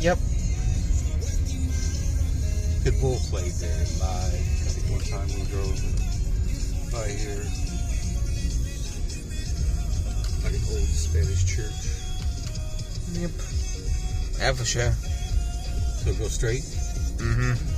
Yep. Pitbull played there live. I think one time we drove by here. Like an old Spanish church. Yep. Yeah. So go straight. Mm-hmm.